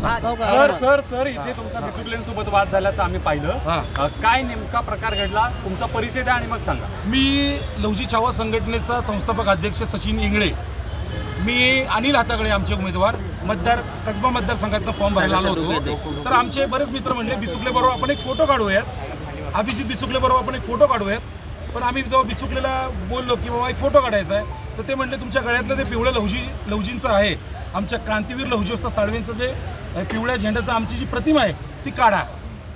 Sir sir sir इथे तुमचा बिचुकलेंसोबत वाद झाल्याचं आम्ही पाहिलं. काय नेमका प्रकार घडला? तुमचा परिचय द्या आणि मग सांगा. मी लवजी छावा संघटनेचा संस्थापक अध्यक्ष सचिन इंगळे मी अनिल हातागळे आमचे उमेदवार मतदार कसबा मतदारसंघातनं फॉर्म भरायला आलो होतो. तर आमचे बरेच मित्र म्हणले बिचुकले बरोबर आपण एक फोटो काढूयात. अभिजित बिचुकले बरोबर आपण एक फोटो काढूयात. पण आम्ही जेव्हा बिचुकलेला बोललो की बाबा एक फोटो काढायचा आहे तर ते म्हणले तुमच्या गळ्यातलं ते पिवळं लवजी लवजींचं आहे. आमच्या क्रांतीवीर लहुजी असतं साळवेंचं जे पिवळ्या झेंड्याचं आमची जी प्रतिमा आहे ती काढा.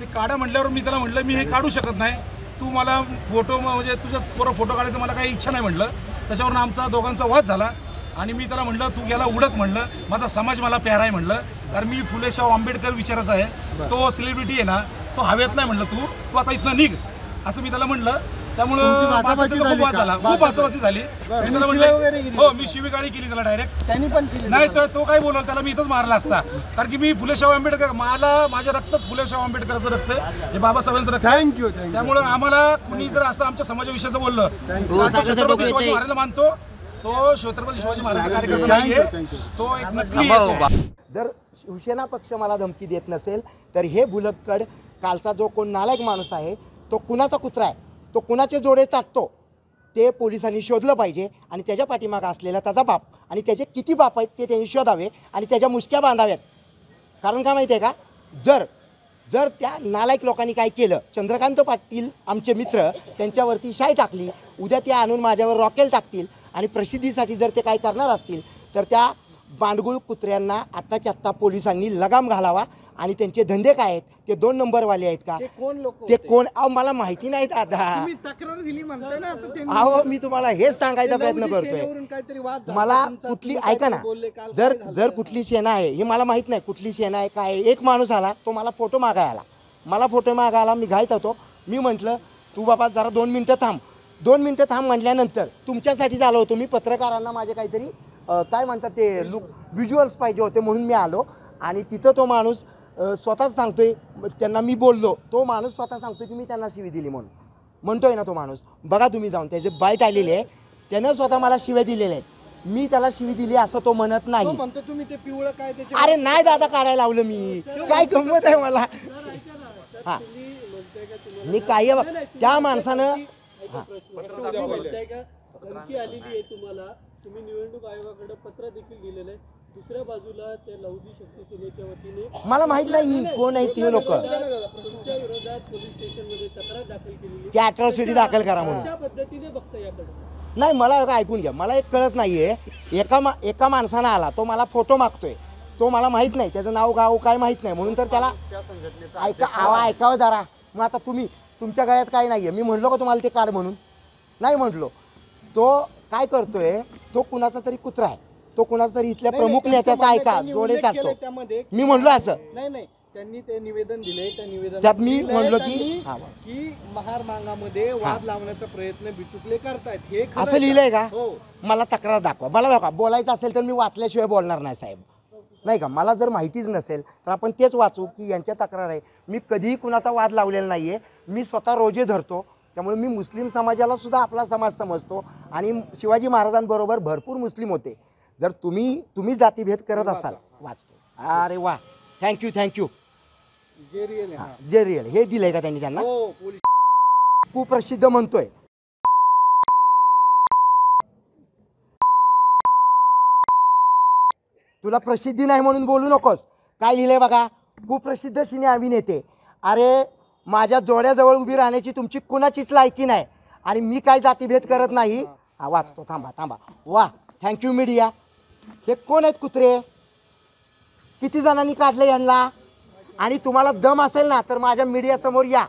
ते काढा म्हटल्यावर मी त्याला म्हटलं मी हे काढू शकत नाही. तू मला फोटो म्हणजे तुझ्या बरोबर फोटो काढायचं मला काही इच्छा नाही म्हटलं त्याच्यावरून आमचा दोघांचा वाद झाला आणि मी त्याला म्हटलं तू गेला उडत म्हणलं. माझा समाज मला प्यारा आहे म्हणलं. कारण मी फुले शाहू आंबेडकर विचाराचा आहे. तो सेलिब्रिटी आहे ना तो हवेत नाही म्हणलं तू. तू आता इथनं निघ. असं मी त्याला म्हणलं. त्यामुळं खूप वाद झाला. खूप वाचावाची झाली मी त्याला म्हणलं हो मी शिवीगाळी केली त्याला डायरेक्ट त्यांनी पण केली नाही तर तो काय बोलल त्याला मी इथंच मारला असता. कारण की मी फुले शाहू आंबेडकर मला माझ्या रक्तात फुले शाहू आंबेडकरचं रक्त आहे, हे बाबासाहेबांचं रक्त थँक्यू त्यामुळे आम्हाला कुणी जर असं आमच्या समाजाविषयीचं बोललं तो छत्रपती शिवाजी महाराजला मानतो. तो छत्रपती शिवाजी महाराज कार्यकर्ता नाहीये. तो एक नकली तो. जर शिवसेना पक्ष मला धमकी देत नसेल तर हे बुलक्कड कालचा जो कोण नालायक माणूस आहे तो कुणाचा कुत्रा आहे? तो कुणाचे जोडे चाटतो ते पोलिसांनी शोधलं पाहिजे आणि त्याच्या पाठीमागं असलेला त्याचा बाप आणि त्याचे किती बाप आहेत ते त्यांनी शोधावे आणि त्याच्या मुसक्या बांधाव्यात. कारण काय माहिती आहे का? जर जर त्या नालायक लोकांनी काय केलं चंद्रकांत पाटील आमचे मित्र त्यांच्यावरती शाय टाकली उद्या ते आणून माझ्यावर रॉकेल टाकतील आणि प्रसिद्धीसाठी जर ते काय करणार असतील तर त्या बांडगुळ कुत्र्यांना आत्ताच्या आत्ता पोलिसांनी लगाम घालावा आणि त्यांचे धंदे काय आहेत? ते दोन नंबरवाले आहेत का? कोण लोक ते कोण? अहो मला माहिती नाही दादा तुम्ही तक्रार दिली म्हणताय ना आता अहो मी तुम्हाला हेच सांगायचा प्रयत्न करतोय. सेनेवरून काहीतरी वाद झाला मला तुमचा, कुठली तुम्ही ऐका ना काहीतरी बोलले काल, जर काय झालं? जर कुठली सेना आहे हे मला माहीत नाही कुठली सेना आहे काय आहे. एक माणूस आला तो मला फोटो मागायला आला. मला फोटो मागायला मी घाईत होतो. मी म्हटलं तू बाबा जरा दोन मिनटं थांब. दोन मिनटं थांब म्हटल्यानंतर तुमच्यासाठीच आलो होतो मी पत्रकारांना माझे काहीतरी अं, काय म्हणतात ते लुक व्हिज्युअल्स पाहिजे होते म्हणून मी आलो. आणि तिथं तो माणूस स्वतःच सांगतोय त्यांना मी बोललो तो माणूस स्वतः सांगतोय की मी त्यांना शिवी दिली म्हणून. म्हणतोय ना तो माणूस बघा तुम्ही जाऊन त्याचे बाईट आलेले आहे त्यानं स्वतः मला शिव्या दिलेल्या आहेत. मी त्याला शिवी दिली असं तो म्हणत नाही. म्हणतो तुम्ही ते पिवळं काय त्याचे अरे नाही दादा काढायला लावलं मी. काय गंमत आहे मला? हा. मी काय बघ त्या माणसानं आलेली आहे तुम्हाला. तुम्ही निवडणूक आयोगाकडे पत्र देखील दिलेलं आहे. दुसऱ्या बाजूला त्या शक्ती सेनेच्या वतीने मला माहीत नाही कोण आहेत ती लोक? तुमच्या विरोधात पोलीस स्टेशनमध्ये तक्रार दाखल केलेली ती अट्रॉसिटी दाखल करा म्हणून. अशा पद्धतीने बघता याकडे? नाही मला ऐकून घ्या. मला एक कळत नाहीये. एका मा एका माणसानं आला तो मला फोटो मागतोय. तो मला माहीत नाही. त्याचं नाव गाव काय माहीत नाही. म्हणून तर त्याला ऐका आवा ऐकावं जरा. मग आता तुम्ही तुमच्या गळ्यात काय नाहीये. मी म्हणलो का तुम्हाला ते काढ म्हणून? नाही म्हटलो तो काय करतोय? तो कुणाचा तरी कुत्रा आहे. तो कुणाचा तरी इथल्या प्रमुख नेत्याचा ऐका जोडे चाटतो. त्यामध्ये मी म्हणलो असं. नाही नाही त्यांनी ते निवेदन दिले त्या निवेदन त्यात मी म्हणलो की- हा. की महार मांगामध्ये वाद लावण्याचा प्रयत्न बिचुकले करतायत. हे खरं असं आहे लिहिलंय का? हो. मला तक्रार दाखवा. मला बघा बोलायचं असेल तर मी वाचल्याशिवाय बोलणार नाही साहेब. नाही का? मला जर माहितीच नसेल तर आपण तेच वाचू की यांच्या तक्रार आहे. मी कधीही कुणाचा वाद लावलेला नाही आहे मी स्वतः रोजे धरतो. त्यामुळे मी मुस्लिम समाजाला सुद्धा आपला समाज समजतो. आणि शिवाजी महाराजांबरोबर भरपूर मुस्लिम होते. जर तुम्ही तुम्ही जातीभेद करत असाल. वाचतो. अरे वा. थँक्यू थँक्यू जे रिअल आहे जे रिअल हे दिलंय का त्यांनी त्यांना? हो पोलीस. कुप्रसिद्ध म्हणतोय. तुला प्रसिद्धी नाही म्हणून बोलू नकोस. काय लिहिलंय बघा? कुप्रसिद्ध सिने अभिनेते. अरे माझ्या जोड्याजवळ उभी राहण्याची तुमची कुणाचीच लायकी नाही. आणि मी काय जातीभेद करत नाही? हा. वाचतो. थांबा थांबा. वा. थँक्यू मीडिया हे कोण आहेत कुत्रे? किती जणांनी काढलं यांना? आणि तुम्हाला दम असेल ना तर माझ्या मीडियासमोर या.